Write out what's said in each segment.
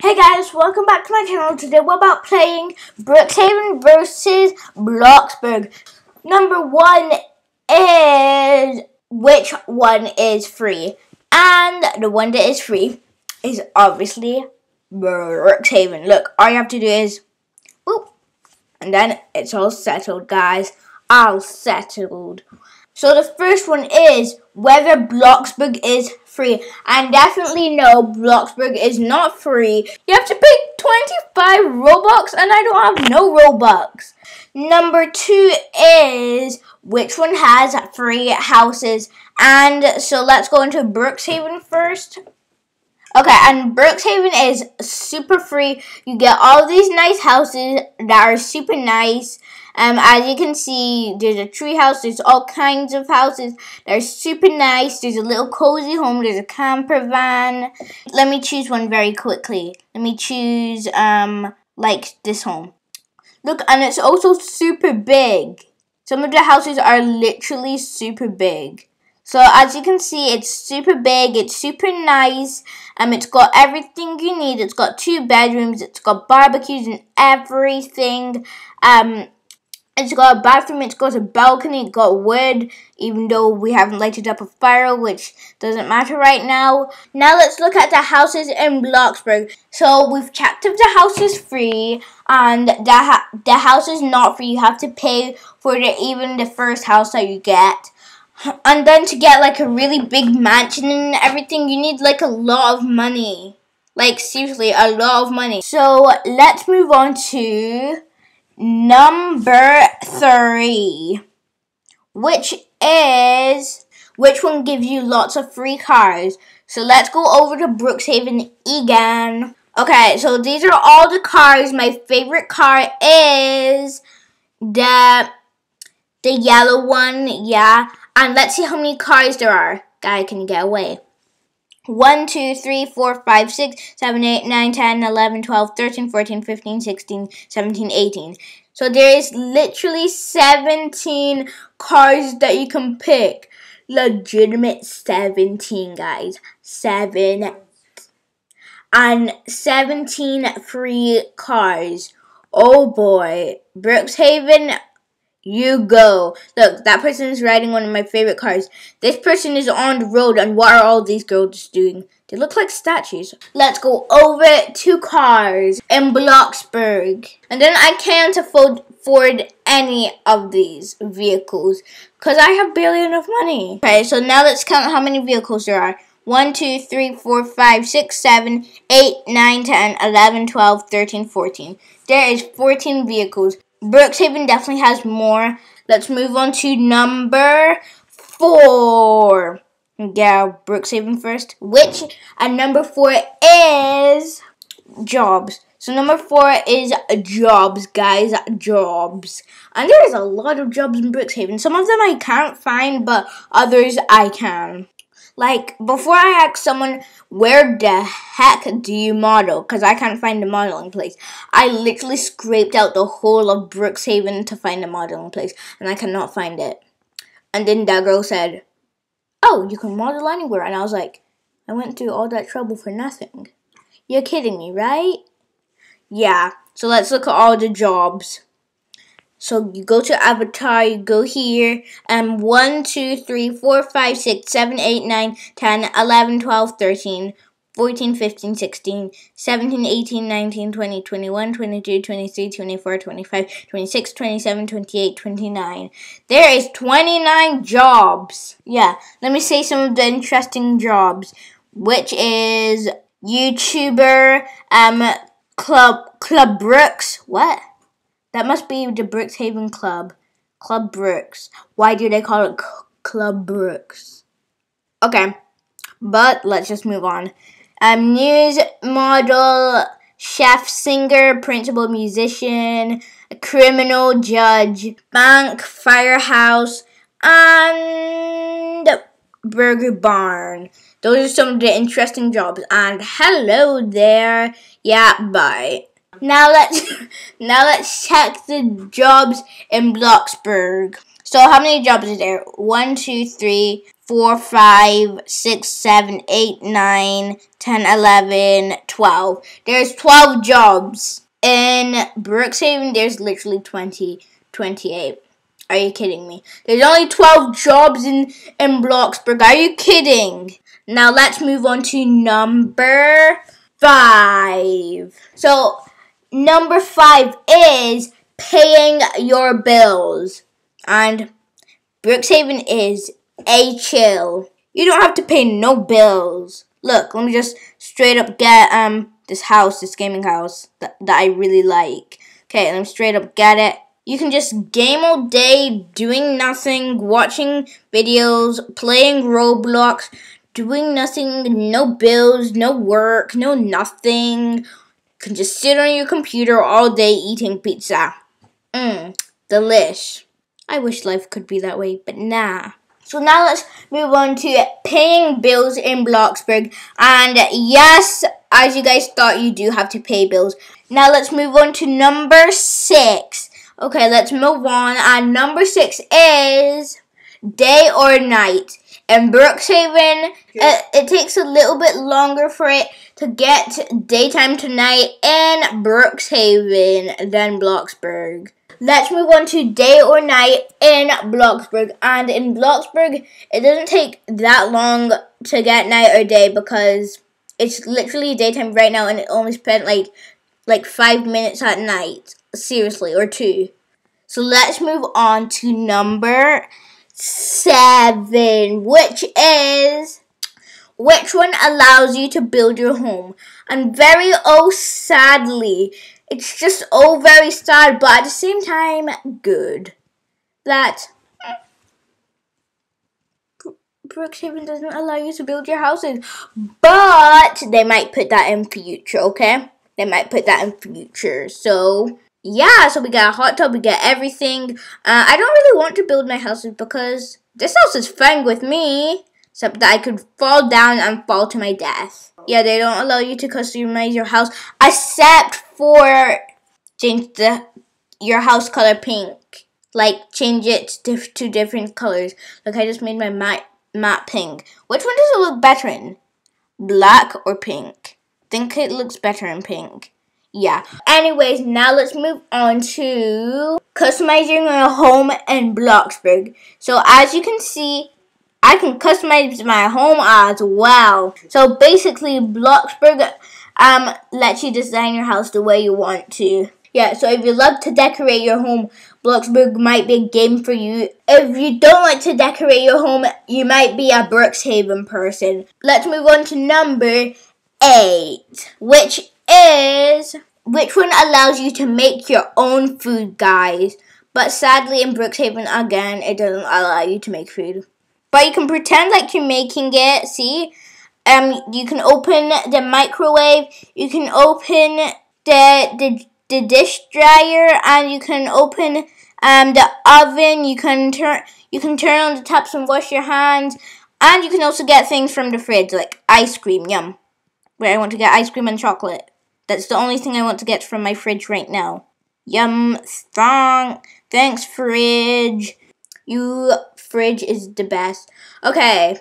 Hey guys, welcome back to my channel. Today we're about playing Brookhaven versus Bloxburg. Number one is which one is free. And the one that is free is obviously Brookhaven. Look, all you have to do is and then it's all settled, guys. All settled. So the first one is whether Bloxburg is free. And definitely no, Bloxburg is not free. You have to pay 25 Robux and I don't have no Robux. Number two is which one has free houses. And so let's go into Brookshaven first. Okay, and Brookshaven is super free. You get all these nice houses that are super nice. Um, as you can see, there's a tree house. There's all kinds of houses They're super nice. There's a little cozy home. There's a camper van. Let me choose one very quickly. Let me choose, um, like this home. Look, and it's also super big. Some of the houses are literally super big. So as you can see, it's super big, it's super nice, um, it's got everything you need. It's got two bedrooms, it's got barbecues and everything. Um, it's got a bathroom, it's got a balcony, it got wood, even though we haven't lighted up a fire, which doesn't matter right now. Now let's look at the houses in Bloxburg. So we've checked if the house is free, and the, ha the house is not free. You have to pay for the, even the first house that you get. And then to get like a really big mansion and everything, you need like a lot of money. Like seriously, a lot of money. So let's move on to number three, which is which one gives you lots of free cars. So let's go over to Brookshaven again. Okay, so these are all the cars. My favorite car is the the yellow one, yeah. And let's see how many cars there are. Guy can get away. 1, 2, 3, 4, 5, 6, 7, 8, 9, 10, 11, 12, 13, 14, 15, 16, 17, 18. So there is literally 17 cars that you can pick. Legitimate 17, guys. 7. And 17 free cars. Oh boy. Brookshaven you go. Look, that person is riding one of my favorite cars. This person is on the road, and what are all these girls doing? They look like statues. Let's go over two cars in Bloxburg. And then I can't afford any of these vehicles because I have barely enough money. Okay, so now let's count how many vehicles there are. 1, 2, 3, 4, 5, 6, 7, 8, 9, 10, 11, 12, 13, 14. There is 14 vehicles. Brookshaven definitely has more. Let's move on to number four. Yeah, Brookshaven first. Which and number four is jobs. So number four is jobs, guys. Jobs. And there's a lot of jobs in Brookshaven. Some of them I can't find, but others I can. Like, before I ask someone, where the heck do you model? Because I can't find a modeling place. I literally scraped out the whole of Brookshaven to find a modeling place, and I cannot find it. And then that girl said, Oh, you can model anywhere. And I was like, I went through all that trouble for nothing. You're kidding me, right? Yeah, so let's look at all the jobs. So you go to avatar, you go here, and 1, 2, 3, 4, 5, 6, 7, 8, 9, 10, 11, 12, 13, 14, 15, 16, 17, 18, 19, 20, 21, 22, 23, 24, 25, 26, 27, 28, 29. There is 29 jobs. Yeah, let me say some of the interesting jobs, which is YouTuber, um, Club, Club Brooks, what? That must be the Brookshaven Club. Club Brooks. Why do they call it C Club Brooks? Okay, but let's just move on. Um, news model, chef, singer, principal musician, criminal judge, bank, firehouse, and burger barn. Those are some of the interesting jobs. And hello there. Yeah, bye. Now let's now let's check the jobs in Bloxburg. So how many jobs is there? One, two, three, 4, 5, 6, 7, 8, 9, 10, 11, 12. There's 12 jobs. In Brookhaven, there's literally 20, 28. Are you kidding me? There's only 12 jobs in, in Bloxburg. Are you kidding? Now let's move on to number 5. So, number 5 is paying your bills. And Brookhaven is a chill. You don't have to pay no bills. Look, let me just straight up get um this house, this gaming house that, that I really like. Okay, let me straight up get it. You can just game all day, doing nothing, watching videos, playing Roblox, doing nothing, no bills, no work, no nothing. Can just sit on your computer all day eating pizza. Mmm, delish. I wish life could be that way, but nah. So now let's move on to paying bills in Bloxburg. And yes, as you guys thought, you do have to pay bills. Now let's move on to number six. Okay, let's move on. And number six is day or night. In Brookhaven, it, uh, it takes a little bit longer for it to get daytime to night in Brookhaven then Bloxburg. Let's move on to day or night in Bloxburg. And in Bloxburg, it doesn't take that long to get night or day because it's literally daytime right now and it only spent like like five minutes at night. Seriously, or two. So let's move on to number seven, which is which one allows you to build your home. And very oh sadly, it's just all very sad, but at the same time, good. That Brookhaven doesn't allow you to build your houses, but they might put that in future, okay? They might put that in future. So, yeah, so we got a hot tub, we get everything. Uh, I don't really want to build my houses because this house is fine with me, except that I could fall down and fall to my death. Yeah, they don't allow you to customize your house except for change the your house color pink. Like change it to, to different colors. Like I just made my matte matte pink. Which one does it look better in? Black or pink? Think it looks better in pink. Yeah. Anyways, now let's move on to customizing your home in Bloxburg. So as you can see, I can customize my home as well. So basically, Bloxburg um, lets you design your house the way you want to. Yeah, so if you love to decorate your home, Bloxburg might be a game for you. If you don't like to decorate your home, you might be a Brookhaven person. Let's move on to number eight, which is which one allows you to make your own food, guys. But sadly, in Brookhaven, again, it doesn't allow you to make food. But you can pretend like you're making it. See? Um, you can open the microwave. You can open the the the dish dryer, and you can open um the oven. You can turn you can turn on the taps and wash your hands. And you can also get things from the fridge, like ice cream. Yum. Where I want to get ice cream and chocolate. That's the only thing I want to get from my fridge right now. Yum. Strong. Thanks, fridge. You fridge is the best. Okay.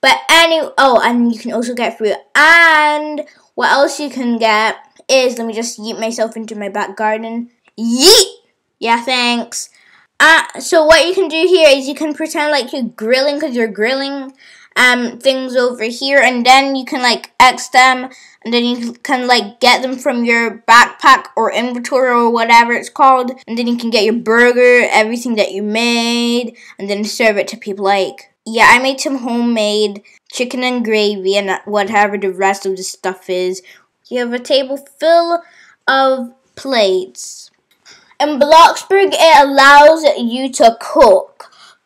But any oh, and you can also get fruit. And what else you can get is let me just yeet myself into my back garden. Yeet. Yeah, thanks. Uh, so what you can do here is you can pretend like you're grilling because you're grilling um things over here and then you can like X them and then you can like get them from your backpack or inventory or whatever it's called and then you can get your burger everything that you made and then serve it to people like yeah i made some homemade chicken and gravy and whatever the rest of the stuff is. You have a table full of plates. In bloxburg it allows you to cook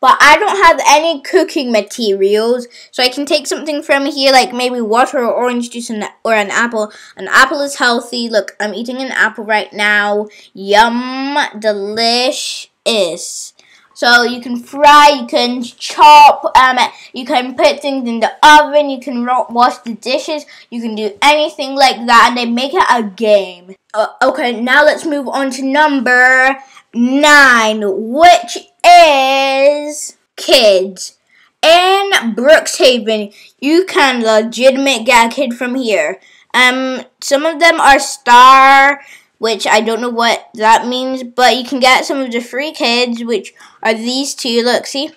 but I don't have any cooking materials, so I can take something from here, like maybe water or orange juice or an apple. An apple is healthy. Look, I'm eating an apple right now. Yum, delicious. So you can fry, you can chop, um, you can put things in the oven, you can wash the dishes, you can do anything like that, and they make it a game. Uh, okay, now let's move on to number nine, which is kids. in Brookshaven, you can legitimate get a kid from here. Um, some of them are star, which I don't know what that means, but you can get some of the free kids, which are these two. Look, see?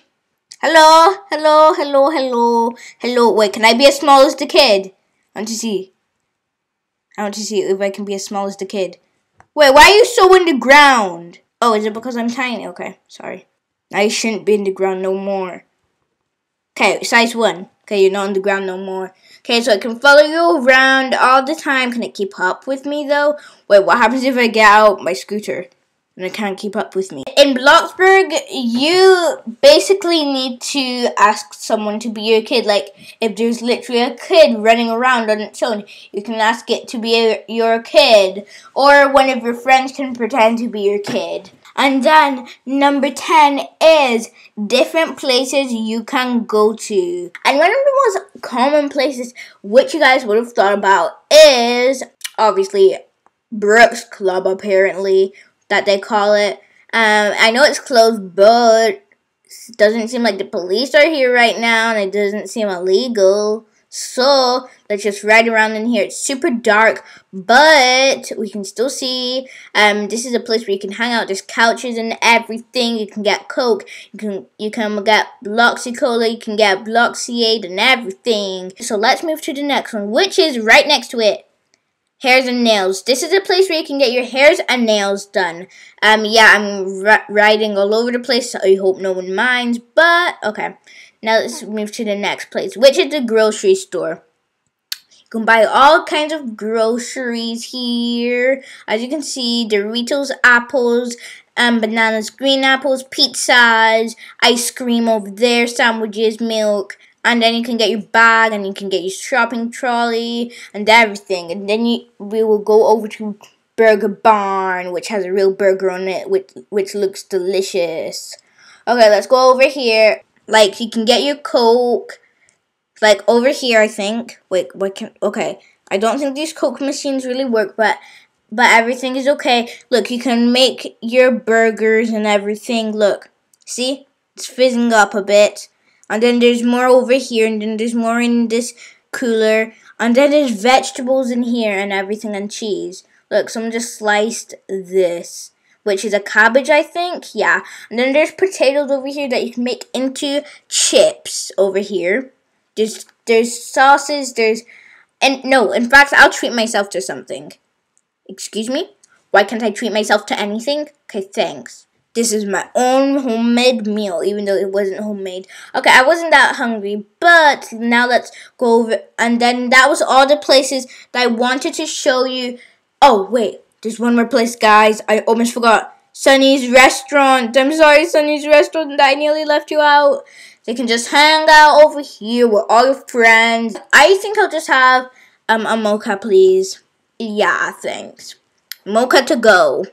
Hello, hello, hello, hello, hello. Wait, can I be as small as the kid? I want to see. I want to see if I can be as small as the kid. Wait, why are you so in the ground? Oh, is it because I'm tiny? Okay, sorry. I shouldn't be in the ground no more. Okay, size 1. Okay, you're not on the ground no more. Okay, so I can follow you around all the time. Can it keep up with me, though? Wait, what happens if I get out my scooter? And it can't keep up with me. In Bloxburg, you basically need to ask someone to be your kid. Like, if there's literally a kid running around on its own, you can ask it to be a, your kid. Or one of your friends can pretend to be your kid. And then number 10 is different places you can go to. And one of the most common places which you guys would have thought about is obviously Brooks Club apparently that they call it. Um, I know it's closed, but it doesn't seem like the police are here right now, and it doesn't seem illegal. So let's just ride around in here. It's super dark, but we can still see. Um, this is a place where you can hang out. There's couches and everything. You can get Coke. You can you can get Bloxy Cola. You can get Bloxy Aid and everything. So let's move to the next one, which is right next to it hairs and nails. This is a place where you can get your hairs and nails done. Um, yeah, I'm riding all over the place, so I hope no one minds, but okay. Now let's move to the next place, which is the grocery store. You can buy all kinds of groceries here. As you can see, Doritos, apples, um, bananas, green apples, pizzas, ice cream over there, sandwiches, milk, and then you can get your bag and you can get your shopping trolley and everything. And then you we will go over to burger barn which has a real burger on it which which looks delicious. Okay let's go over here. Like you can get your coke like over here i think. Wait what can okay. I don't think these coke machines really work but but everything is okay. Look you can make your burgers and everything. Look see? It's fizzing up a bit and then there's more over here, and then there's more in this cooler, and then there's vegetables in here and everything and cheese. Look, someone just sliced this, which is a cabbage, I think. Yeah. And then there's potatoes over here that you can make into chips over here. There's there's sauces, there's and no, in fact, I'll treat myself to something. Excuse me? Why can't I treat myself to anything? Okay, thanks. This is my own homemade meal, even though it wasn't homemade. Okay, I wasn't that hungry, but now let's go over. And then that was all the places that I wanted to show you. Oh, wait, there's one more place, guys. I almost forgot. Sunny's Restaurant. I'm sorry, Sunny's Restaurant, that I nearly left you out. They can just hang out over here with all your friends. I think I'll just have um, a mocha, please. Yeah, thanks. Mocha to go.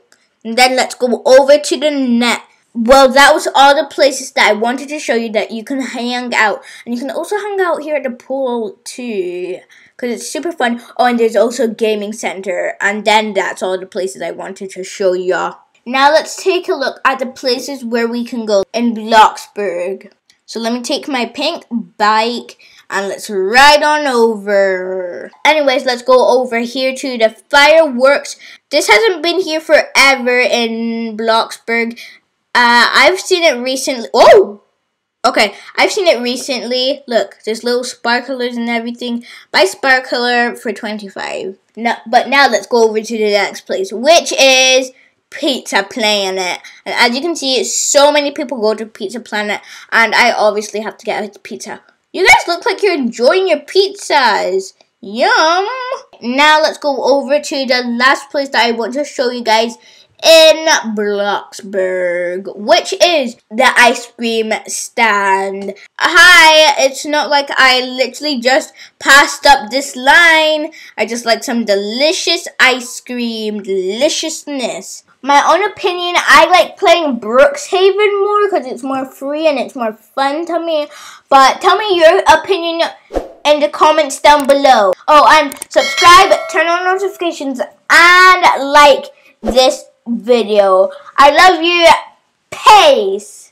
And then let's go over to the net. Well, that was all the places that I wanted to show you that you can hang out. And you can also hang out here at the pool too. Because it's super fun. Oh, and there's also a gaming center. And then that's all the places I wanted to show y'all. Now let's take a look at the places where we can go in Bloxburg. So let me take my pink bike and let's ride on over. Anyways, let's go over here to the fireworks. This hasn't been here forever in Bloxburg. Uh, I've seen it recently. Oh! Okay, I've seen it recently. Look, there's little sparklers and everything. Buy sparkler for 25. No, but now let's go over to the next place, which is Pizza Planet. And as you can see, so many people go to Pizza Planet, and I obviously have to get a pizza. You guys look like you're enjoying your pizzas. Yum! Now let's go over to the last place that I want to show you guys in Bloxburg, which is the ice cream stand. Hi, it's not like I literally just passed up this line. I just like some delicious ice cream, deliciousness my own opinion, I like playing Brookshaven more because it's more free and it's more fun to me. But tell me your opinion in the comments down below. Oh, and subscribe, turn on notifications, and like this video. I love you. Peace.